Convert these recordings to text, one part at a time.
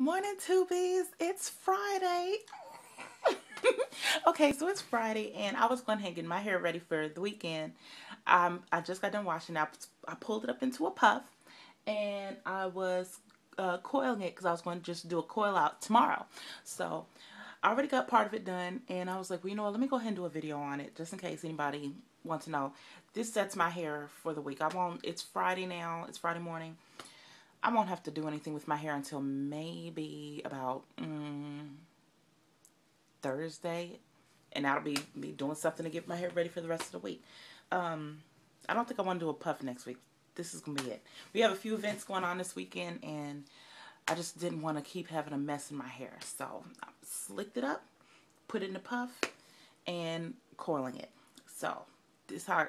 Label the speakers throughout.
Speaker 1: Morning, Tubies. It's Friday. okay, so it's Friday, and I was going ahead and get my hair ready for the weekend. Um, I just got done washing. I, I pulled it up into a puff, and I was uh, coiling it because I was going to just do a coil out tomorrow. So I already got part of it done, and I was like, well, you know what? Let me go ahead and do a video on it just in case anybody wants to know. This sets my hair for the week. I won't. It's Friday now. It's Friday morning. I won't have to do anything with my hair until maybe about mm, Thursday. And that'll be me doing something to get my hair ready for the rest of the week. Um, I don't think I want to do a puff next week. This is going to be it. We have a few events going on this weekend. And I just didn't want to keep having a mess in my hair. So I slicked it up, put it in a puff, and coiling it. So this how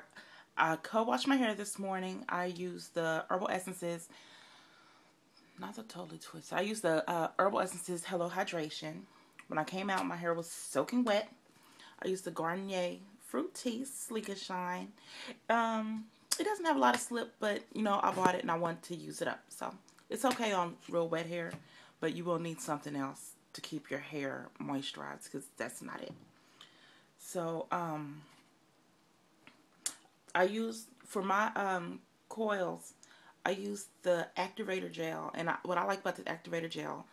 Speaker 1: I co-washed my hair this morning. I used the Herbal Essences not the totally twist. I used the uh, Herbal Essences Hello Hydration. When I came out, my hair was soaking wet. I used the Garnier Fructis Sleek and Shine. Um, it doesn't have a lot of slip, but, you know, I bought it and I wanted to use it up. So, it's okay on real wet hair, but you will need something else to keep your hair moisturized because that's not it. So, um, I use, for my um, coils, I use the activator gel, and I, what I like about the activator gel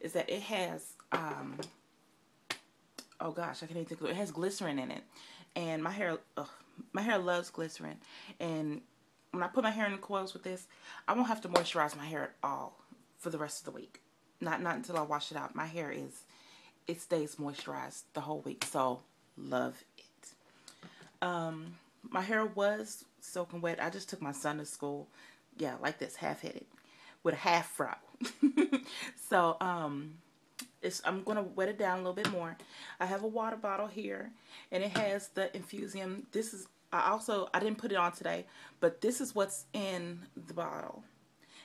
Speaker 1: is that it has, um, oh gosh, I can't even think of it. It has glycerin in it, and my hair, ugh, my hair loves glycerin, and when I put my hair in the coils with this, I won't have to moisturize my hair at all for the rest of the week. Not not until I wash it out. My hair is, it stays moisturized the whole week, so love it. Um, my hair was soaking wet. I just took my son to school yeah, like this, half-headed, with a half fro. so, um, it's, I'm going to wet it down a little bit more. I have a water bottle here, and it has the Infusium. This is, I also, I didn't put it on today, but this is what's in the bottle.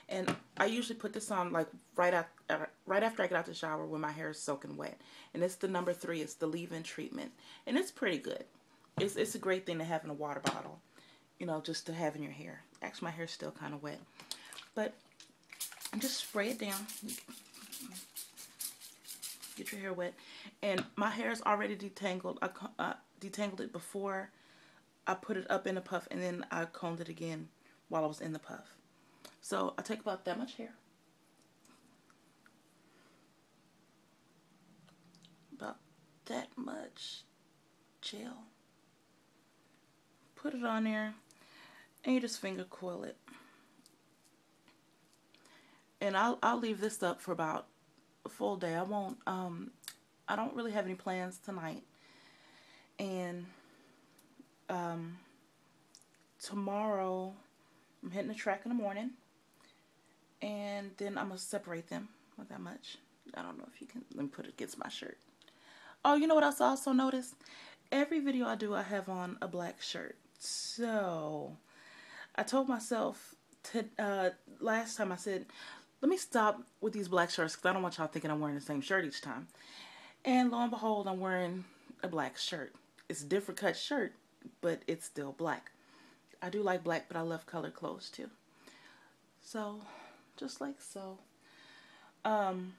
Speaker 1: And I usually put this on like right after, right after I get out the shower when my hair is soaking wet. And it's the number three. It's the leave-in treatment. And it's pretty good. It's, it's a great thing to have in a water bottle you know, just to have in your hair. Actually, my hair's still kind of wet. But just spray it down. Get your hair wet. And my hair is already detangled. I uh, detangled it before I put it up in a puff. And then I combed it again while I was in the puff. So I take about that much hair. About that much gel. Put it on there and you just finger coil it. And I'll, I'll leave this up for about a full day. I won't, um, I don't really have any plans tonight. And, um, tomorrow I'm hitting the track in the morning. And then I'm going to separate them. Not that much. I don't know if you can, let me put it against my shirt. Oh, you know what else I also noticed? Every video I do, I have on a black shirt. So, I told myself to, uh, last time I said, let me stop with these black shirts because I don't want y'all thinking I'm wearing the same shirt each time. And lo and behold, I'm wearing a black shirt. It's a different cut shirt, but it's still black. I do like black, but I love colored clothes too. So, just like so. Um,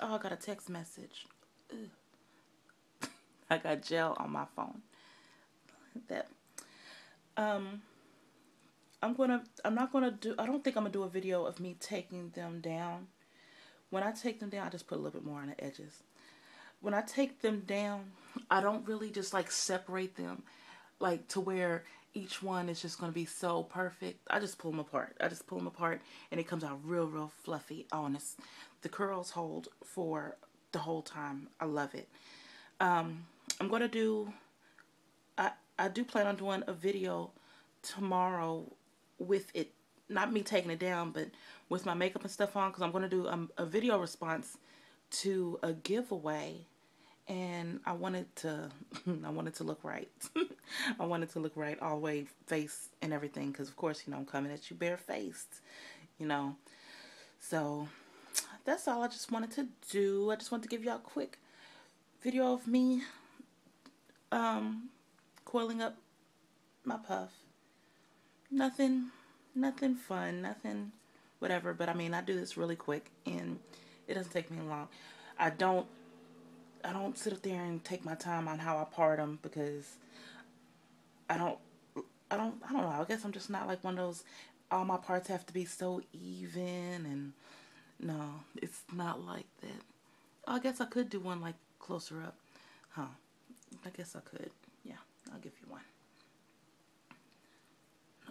Speaker 1: oh, I got a text message. I got gel on my phone. Um, I'm gonna, I'm not gonna do, I don't think I'm gonna do a video of me taking them down. When I take them down, I just put a little bit more on the edges. When I take them down, I don't really just like separate them like to where each one is just going to be so perfect. I just pull them apart. I just pull them apart and it comes out real, real fluffy. Honest. The curls hold for the whole time. I love it. Um, I'm going to do, I, I do plan on doing a video tomorrow with it, not me taking it down, but with my makeup and stuff on, because I'm going to do a, a video response to a giveaway and I wanted to I wanted to look right. I wanted to look right all the way face and everything because of course, you know, I'm coming at you barefaced, you know. So that's all I just wanted to do. I just wanted to give y'all a quick video of me um coiling up my puff. Nothing, nothing fun, nothing whatever. But I mean, I do this really quick and it doesn't take me long. I don't, I don't sit up there and take my time on how I part them because I don't, I don't, I don't know. I guess I'm just not like one of those, all my parts have to be so even and no, it's not like that. I guess I could do one like closer up. Huh. I guess I could. I'll give you one.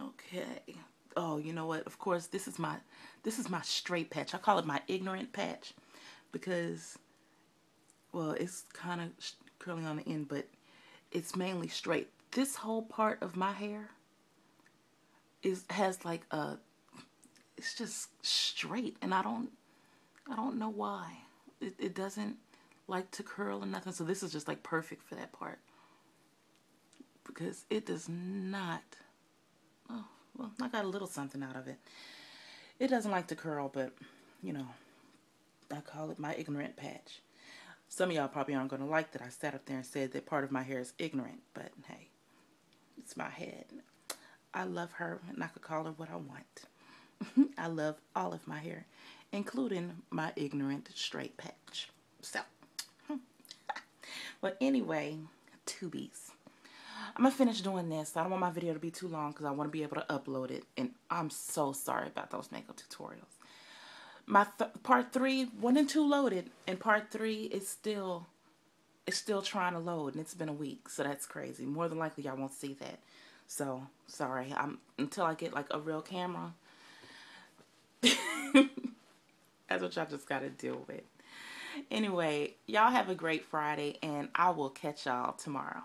Speaker 1: Okay. Oh, you know what? Of course, this is my this is my straight patch. I call it my ignorant patch because well, it's kind of curly on the end, but it's mainly straight. This whole part of my hair is has like a it's just straight and I don't I don't know why. It, it doesn't like to curl or nothing. So this is just like perfect for that part. Because it does not, oh, well, I got a little something out of it. It doesn't like to curl, but, you know, I call it my ignorant patch. Some of y'all probably aren't going to like that I sat up there and said that part of my hair is ignorant, but hey, it's my head. I love her, and I could call her what I want. I love all of my hair, including my ignorant straight patch. So, but anyway, tubies. I'm to finish doing this. I don't want my video to be too long because I want to be able to upload it. And I'm so sorry about those makeup tutorials. My th part three, one and two loaded. And part three is still, it's still trying to load. And it's been a week. So that's crazy. More than likely, y'all won't see that. So, sorry. I'm Until I get like a real camera. that's what y'all just got to deal with. Anyway, y'all have a great Friday, and I will catch y'all tomorrow.